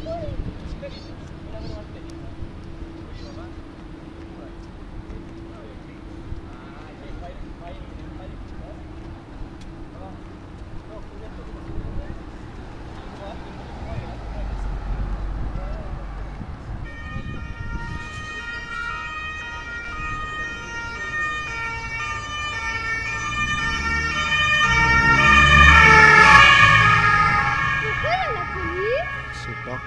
Là, il coule. Pourquoi il y a la police Je sais pas.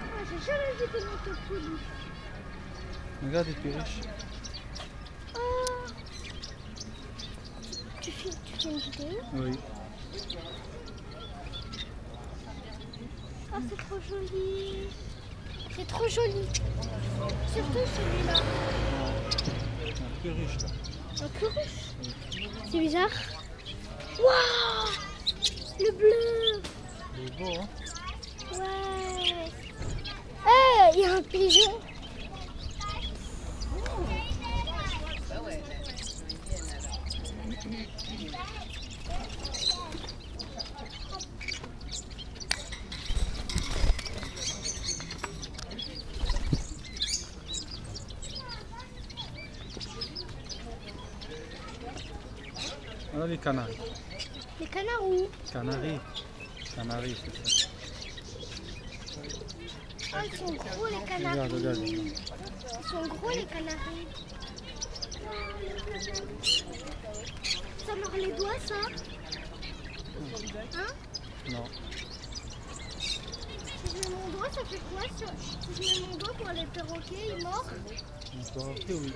Ah, J'ai jamais vu de motopolice. Regarde, est riche. Tu fais, tu fais une vidéo Oui. Ah, c'est trop joli. C'est trop joli. Surtout celui-là. Un plus riche là. Un peu rouge. C'est bizarre. Waouh Le bleu Il est beau, hein Ouais Eh, il y a un pigeon Les canaris. Les canards où? Canaris. Canaris, c'est ça. Ah, ils sont gros les canaris. Regarde, regarde. Ils sont gros les canaris. Ça mord les doigts ça? Hein? Non. Si je mets mon doigt, ça fait quoi Si je mets mon doigt pour les perroquets, ils mordent rentrer, oui.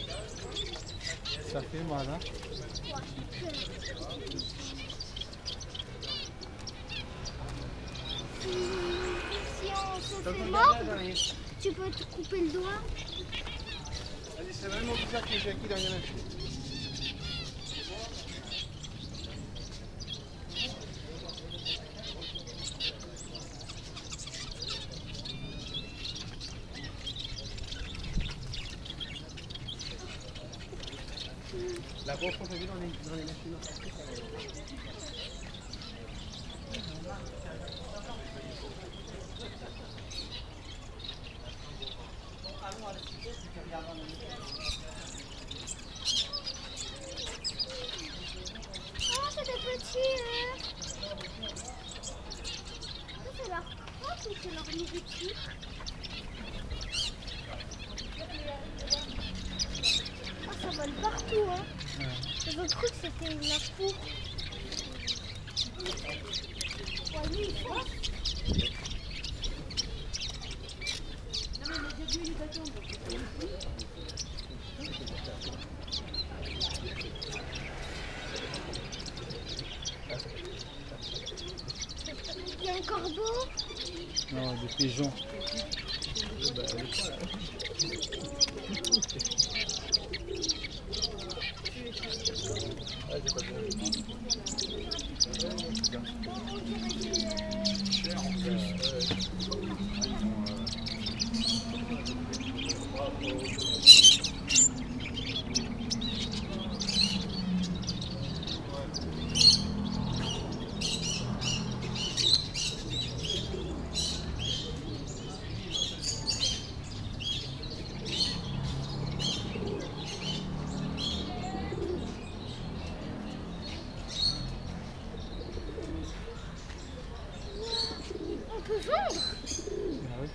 Ça fait mal, hein Si, si on se fait mordre, tu peux te couper le doigt. C'est vraiment bizarre que j'ai acquis dans rien La grosse a vu dans les, dans les machines. Oh, c'est des petits. Nourriture Oh, ça vole partout. Hein. Les autres trucs, c'était. Ouais, lui, il y a un corbeau. Non, des pigeons. On peut vendre. Ah oui.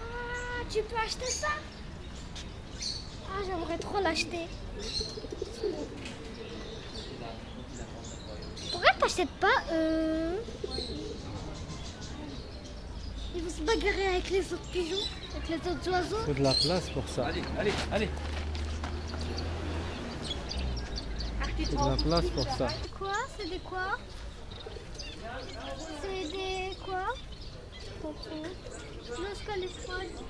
Ah, tu peux acheter ça Ah, l'acheter. Pourquoi t'achètes pas euh... Ils vont se bagarrer avec les autres pigeons, avec les autres oiseaux. Faut de la place pour ça. Allez, allez, allez. Faut de la place pour ça. C'est quoi? C'est des quoi? C'est des quoi? Comprends. Non, c'est pas les froides.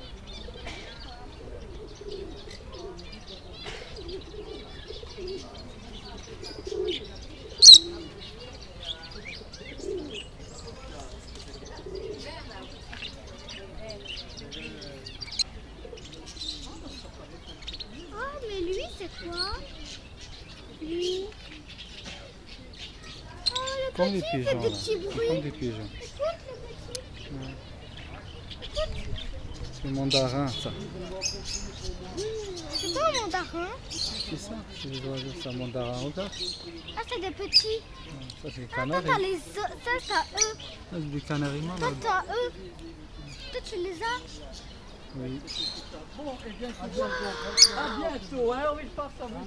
c'est quoi Lui. Oh, le Comme des pigeons. des là. petits C'est comme bruits. des pigeons. Écoute le. Ouais. C'est mandarin, ça. C'est pas un mandarin C'est ça, c'est des oiseaux, c'est un mandarin. Regarde. Ah, c'est des petits. Ça, c'est des Ah, canaris. les... Ça, t'as eux. Ça, c'est des canaris Toi, t'as eux. Toi, tu les as Oui. À bientôt, hein, oui, je passe à vous.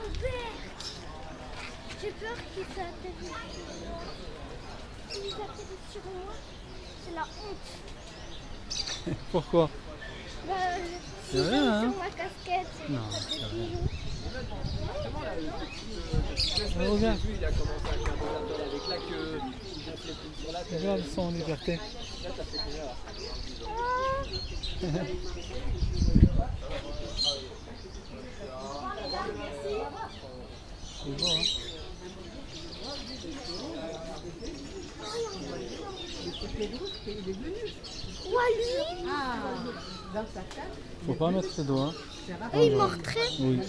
Peur qu'il s'atterrisse. S'il atterrisse sur moi, c'est la honte. Pourquoi? Bah, C'est s'il rien, hein? sur ma casquette, Non, c'est rien. Regarde, Il a commencé à faire des appels avec la queue, il gonflait tout sur la tête. regarde, ils sont en liberté. Là, t'as fait combien là Ah, C'est hein? Wally Faut pas mettre ses doigts. Eux, ils mordraient. Oui.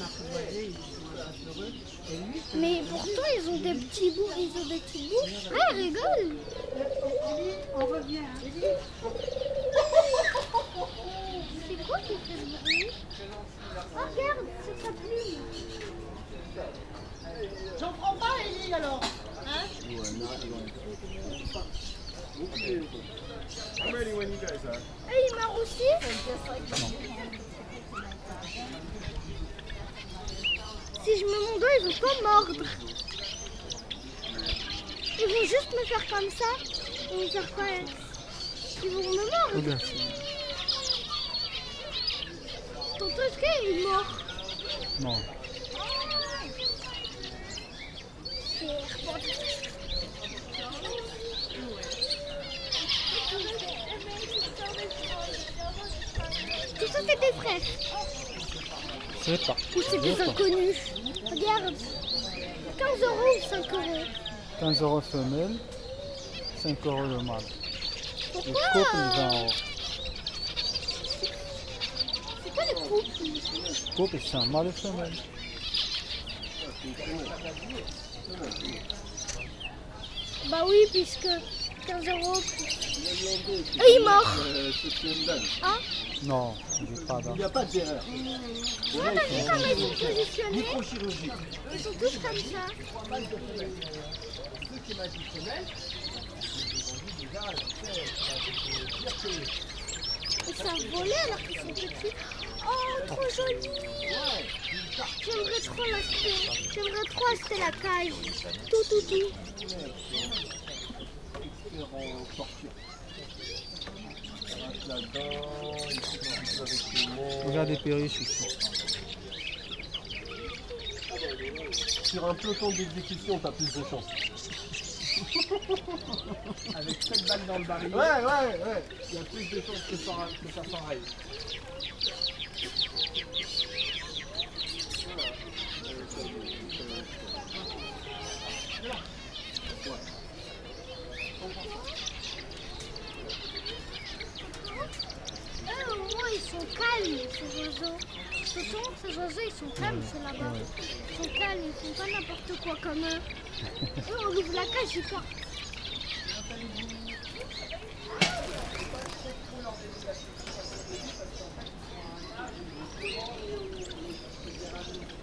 Mais pourtant, ils ont des petits bouts. Ils ont des petites bouches. Ah, ils rigolent. On revient. hein. C'est quoi qui fait ce bruit Oh, Regarde, c'est sa plume. J'en prends pas, Ellie, alors. Hein I'm ready when you guys are. Et il meurt aussi Si je mets mon doigt, ils vont pas mordre. Ils vont juste me faire comme ça. Ils vont faire quoi hein Ils vont me mordre. Regarde. Tonton, est-ce qu'il est mort Non. Ça, c'est des frères. Je sais pas. Ou c'est des inconnus. Regarde. 15 euros ou 5 euros 15 euros femelle, 5 euros le mâle. Le Pourquoi couple, 20 euros. C'est quoi les couples Couple, c'est un mâle et femelle. Bah oui, puisque 15 euros. Et il donne. Hein Non, il n'est pas dans. Il n'y a pas d'erreur. Ouais, t'as vu comment ils sont positionnés Microchirurgie. Ils sont tous comme ça. Et ça volait alors qu'ils sont petits. Oh, trop joli J'aimerais trop l'acheter. J'aimerais trop acheter la cage. Tout, tout, tout. Regarde les perruches ici. Sur un peloton d'exécution, t'as plus de chance. Avec 7 balles dans le baril. Ouais, ouais, ouais. Il y a plus de chances que ça, que ça s'enraye. Eux, au moins, ils sont calmes, ces oiseaux. Ce sont, ces oiseaux, ils sont calmes, ceux là-bas. Ils sont calmes, ils font pas n'importe quoi comme eux. Eux, on ouvre la cage, ils partent. Oh, il y a une fleur qui vient juste de tomber. Sûrement que là, sinon on s'en sortira jamais.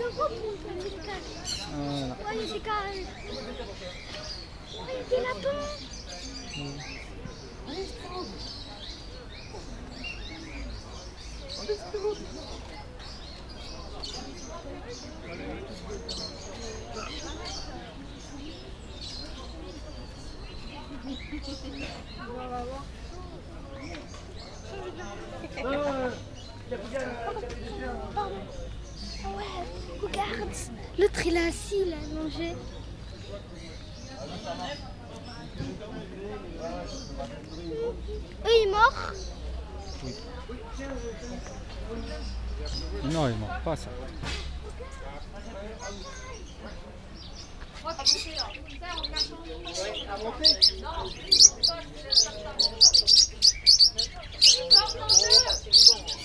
Pardon. Ah ouais, regarde. L'autre, il est assis, il a allongé. Eux, il est mort. Non, il manque pas ça. Je